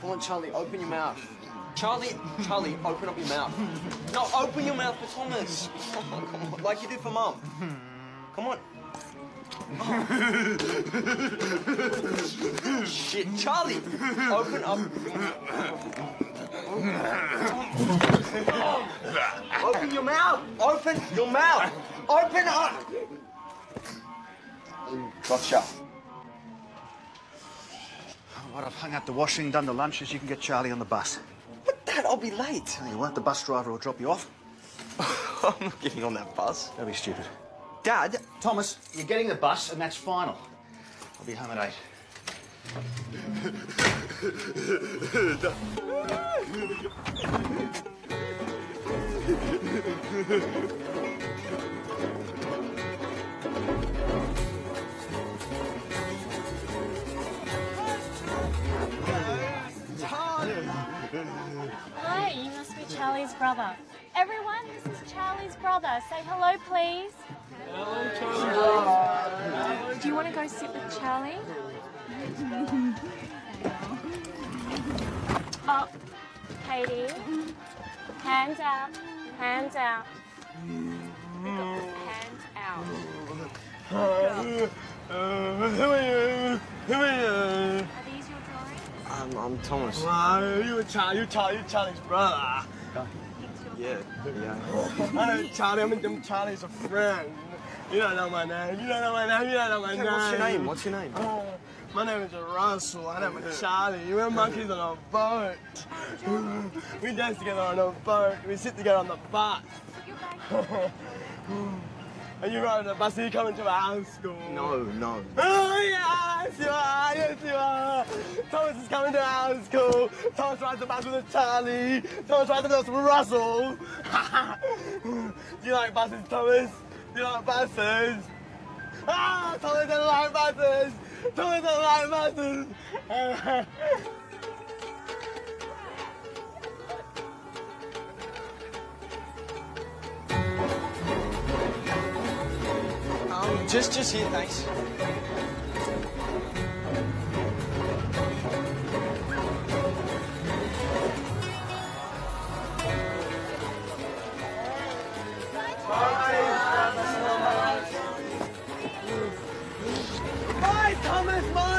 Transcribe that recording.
Come on, Charlie, open your mouth. Charlie, Charlie, open up your mouth. No, open your mouth for Thomas. Come on, come on, like you did for Mum. Come on. Oh. Shit, Charlie, open up. Open your mouth. Open your mouth. Open up. Gotcha. Oh, what, I've hung out the washing, done the lunches, you can get Charlie on the bus. But, Dad, I'll be late. Tell you what, the bus driver will drop you off. I'm not getting on that bus. Don't be stupid. Dad, Thomas, you're getting the bus, and that's final. I'll be home at 8. Charlie's brother. Everyone, this is Charlie's brother. Say hello, please. Do you want to go sit with Charlie? oh, Katie. Hands out. Hands out. Hands out. Who are these your drawings? I'm, I'm Thomas. Wow, you Charlie, you Charlie, you Charlie's brother. Yeah, yeah. I know Charlie, I'm them Charlie's a friend. You don't know my name, you don't know my name, you don't know my Okay, name. what's your name? What's your name? Oh, my name is Russell, I name is Charlie. We're monkeys on a boat. We dance together on a boat, we sit together on the bus. And you ride on the bus and you coming to our school. No, no. Oh, yes, you are, yes, you are. Thomas is coming to our school. Thomas rides the bus with Charlie. Thomas rides the bus with Russell. Do you like buses, Thomas? Do you like buses? Ah, Thomas doesn't like buses. Thomas doesn't like buses. Um, just, just here, thanks. cometh mine!